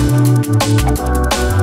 Música